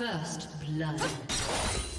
First blood.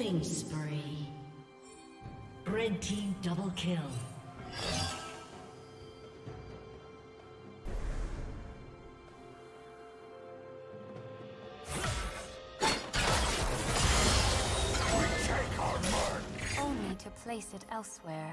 Killing spree. Red team double kill. Only to place it elsewhere.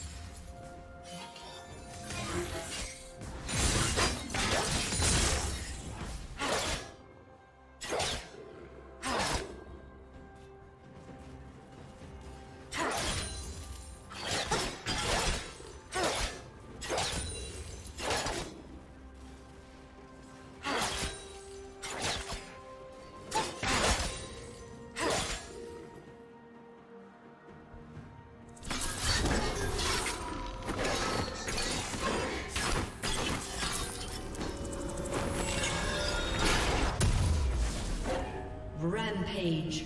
Rampage.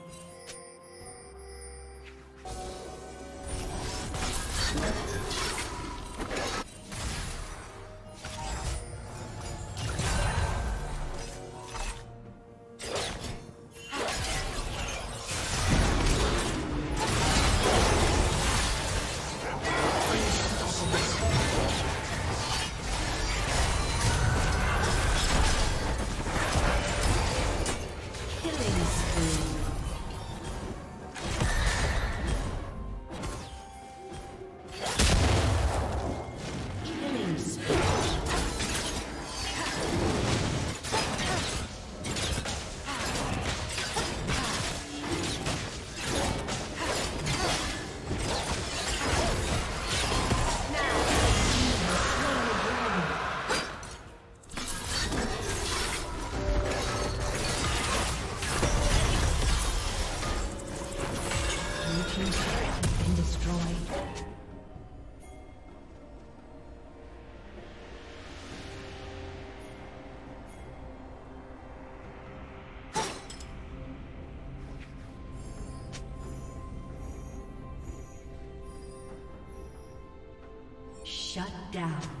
down.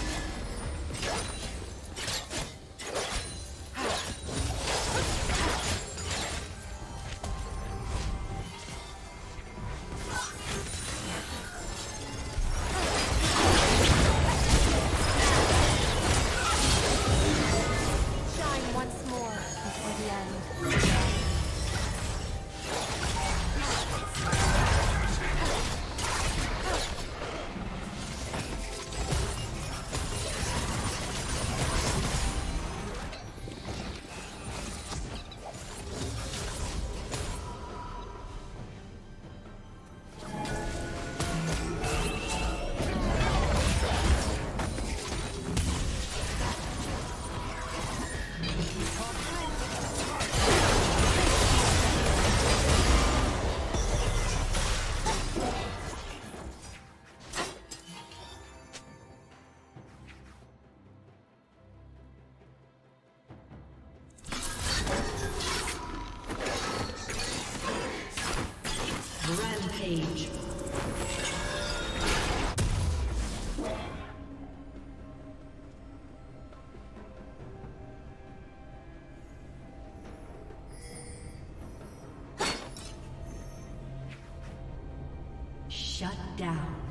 Down.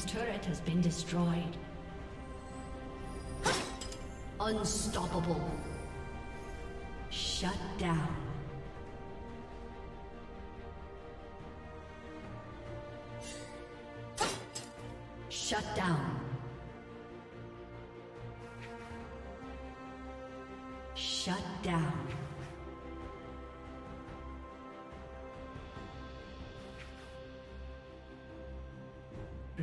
Team's turret has been destroyed. Unstoppable. Shut down. Shut down.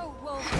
Go, Wolf!